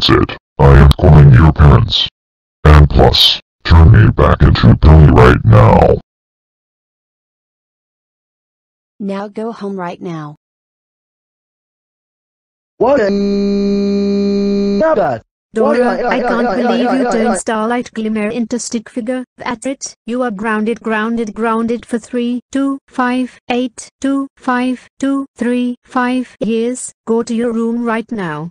That's it. I am calling your parents. And plus, turn me back into Pony right now. Now go home right now. What? Dora, Dora, I can't believe you turned Starlight Glimmer into stick figure. That's it. You are grounded, grounded, grounded for three, two, five, eight, two, five, two, three, five years. Go to your room right now.